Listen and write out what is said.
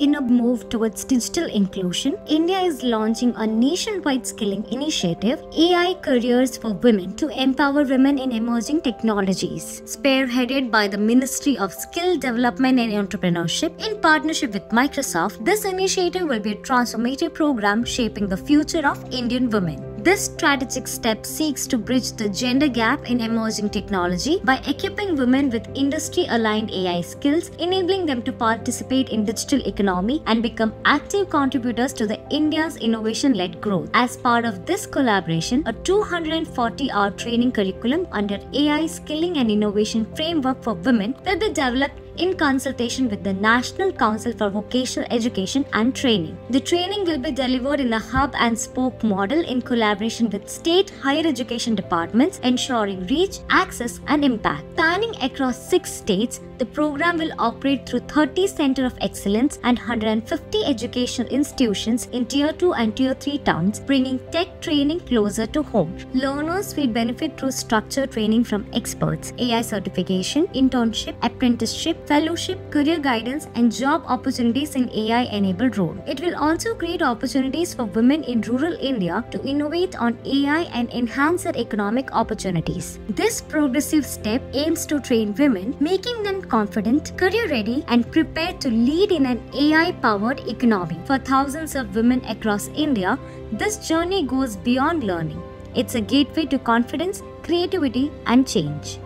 In a move towards digital inclusion, India is launching a nationwide skilling initiative, AI Careers for Women, to empower women in emerging technologies. Spearheaded by the Ministry of Skill Development and Entrepreneurship in partnership with Microsoft, this initiative will be a transformative program shaping the future of Indian women. This strategic step seeks to bridge the gender gap in emerging technology by equipping women with industry aligned AI skills, enabling them to participate in digital economy and become active contributors to the India's innovation led growth. As part of this collaboration, a 240 hour training curriculum under AI skilling and innovation framework for women will be developed in consultation with the National Council for Vocational Education and Training. The training will be delivered in a hub and spoke model in collaboration with state higher education departments, ensuring reach, access, and impact. Spanning across six states, the program will operate through 30 Center of Excellence and 150 educational institutions in Tier 2 and Tier 3 towns, bringing tech training closer to home. Learners will benefit through structured training from experts, AI certification, internship, apprenticeship, fellowship, career guidance, and job opportunities in AI enabled role. It will also create opportunities for women in rural India to innovate on AI and enhance their economic opportunities. This progressive step aims to train women, making them confident, career ready, and prepared to lead in an AI powered economy. For thousands of women across India, this journey goes beyond learning. It's a gateway to confidence, creativity, and change.